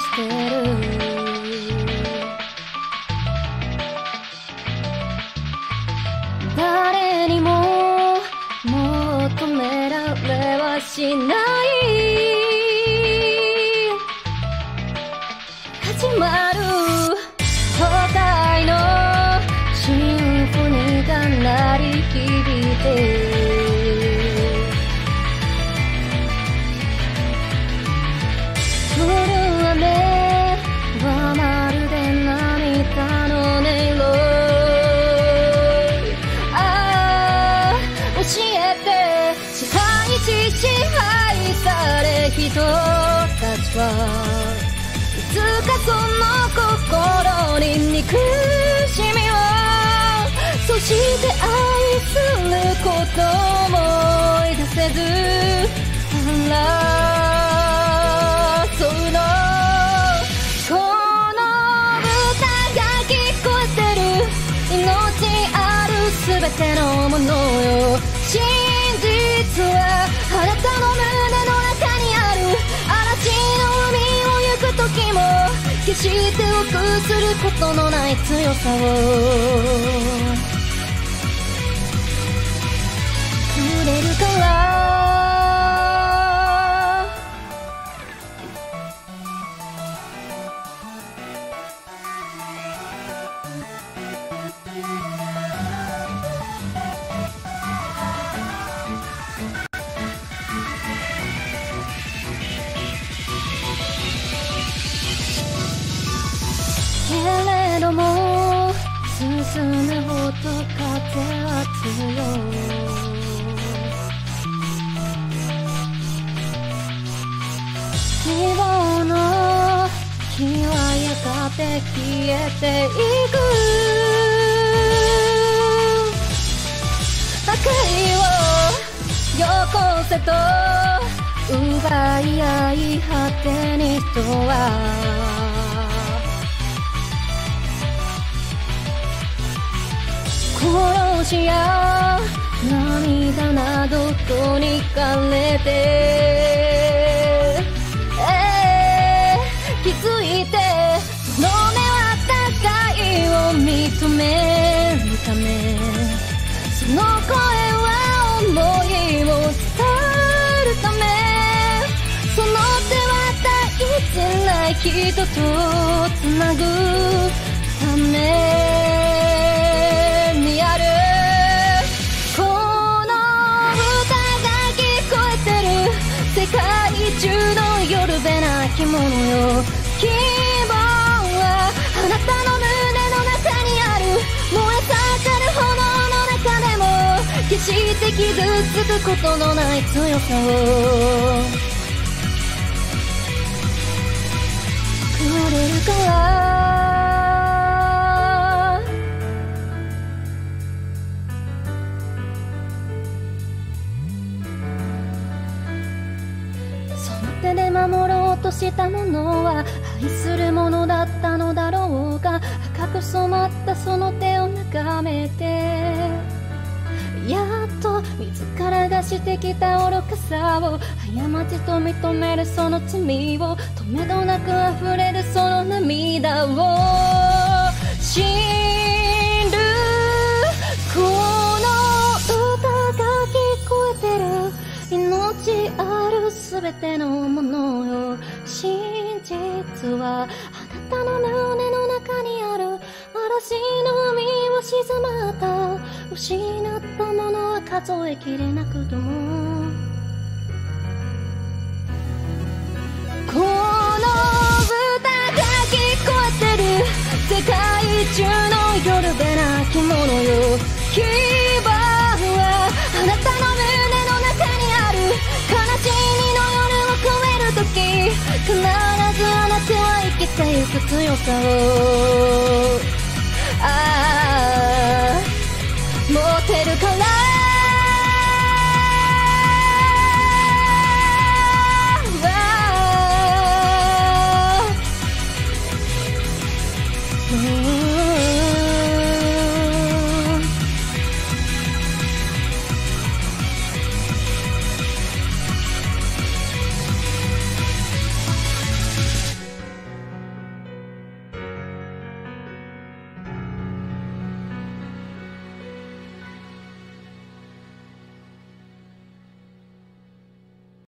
してる。誰にも求められはしない。教えて支配し支配され人たちはいつかその心に憎しみをそして愛することも思い出せず決して臆することのない強さをくれるから希望の火はやがて消えていく。赤いをよこせと奪い合い果てに人は。殺しや涙などとにかれて、えー気づいて。その目は高いを認めるため。その声は思いを伝えるため。その手は大事な人とつなぐため。なき者よ。希望はあなたの胸の中にある燃え盛る炎の中でも決して傷つくことのない強さをくれるか。らその手で守としたものは愛するものだったのだろうが赤く染まったその手を眺めて。やっと自らがしてきた愚かさを過ちと認めるその罪を止めどなく溢れるその涙を。嵐の海は静まった。失ったものは数えきれなくとも。この歌が聞こえてる。世界中の夜べなき者よ。希望はあなたの胸の中にある。悲しみの夜を越える時。必ずあなたは生きてゆく強さを。あ